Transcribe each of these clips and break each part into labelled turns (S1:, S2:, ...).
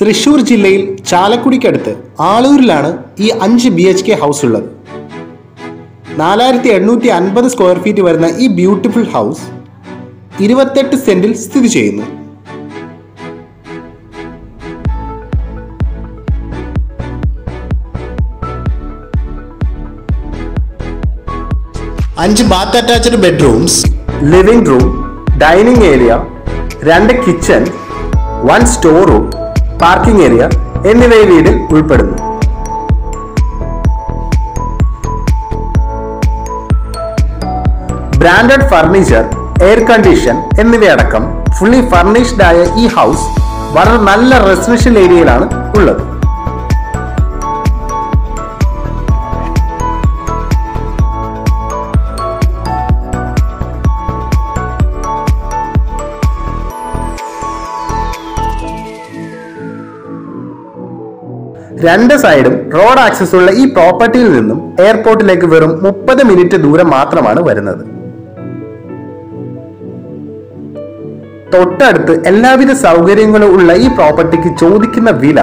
S1: തൃശൂർ ജില്ലയിൽ ചാലക്കുടിക്കടുത്ത് ആളൂരിലാണ് ഈ അഞ്ച് ബി എച്ച് കെ ഹൗസ് ഉള്ളത്. നാലായിരത്തി എണ്ണൂറ്റി അൻപത് സ്ക്വയർ ഫീറ്റ് വരുന്ന ഈ ബ്യൂട്ടിഫുൾ ഹൗസ് ഇരുപത്തെട്ട് സെന്റിൽ സ്ഥിതി ചെയ്യുന്നു. അഞ്ച് bath attached bedrooms living room dining area രണ്ട് kitchen one store room parking area എന്നിവ വീടിൽ ഉൾപ്പെടുന്നു. ബ്രാൻഡഡ് ഫർണിച്ചർ എയർ കണ്ടീഷൻ എന്നിവയടക്കം ഫുള്ളി ഫർണിഷ്ഡ് ആയ ഈ ഹൗസ് വളരെ നല്ല റെസിഡൻഷ്യൽ ഏരിയയിലാണ് ഉള്ളത്. രണ്ട് സൈഡും റോഡ് ആക്സസ് ഉള്ള ഈ പ്രോപ്പർട്ടിയിൽ നിന്നും എയർപോർട്ടിലേക്ക് വെറും മുപ്പത് മിനിറ്റ് ദൂരം മാത്രമാണ് വരുന്നത്. തൊട്ടടുത്ത് എല്ലാവിധ സൗകര്യങ്ങളും ഉള്ള ഈ പ്രോപ്പർട്ടിക്ക് ചോദിക്കുന്ന വില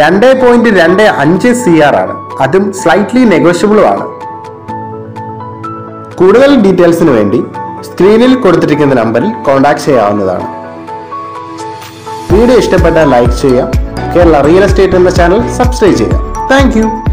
S1: രണ്ട് പോയിന്റ് രണ്ട് അഞ്ച് സി ആർ ആണ്. അതും സ്ലൈറ്റ്ലി നെഗോഷ്യബിളും ആണ്. കൂടുതൽ ഡീറ്റെയിൽസിന് വേണ്ടി സ്ക്രീനിൽ കൊടുത്തിരിക്കുന്ന നമ്പറിൽ കോൺടാക്ട് ചെയ്യാവുന്നതാണ്. വീഡിയോ ഇഷ്ടപ്പെട്ടാൽ ലൈക്ക് ചെയ്യാം കേരള റിയൽ എസ്റ്റേറ്റ് എന്ന ചാനൽ സബ്സ്ക്രൈബ് ചെയ്യുക. താങ്ക്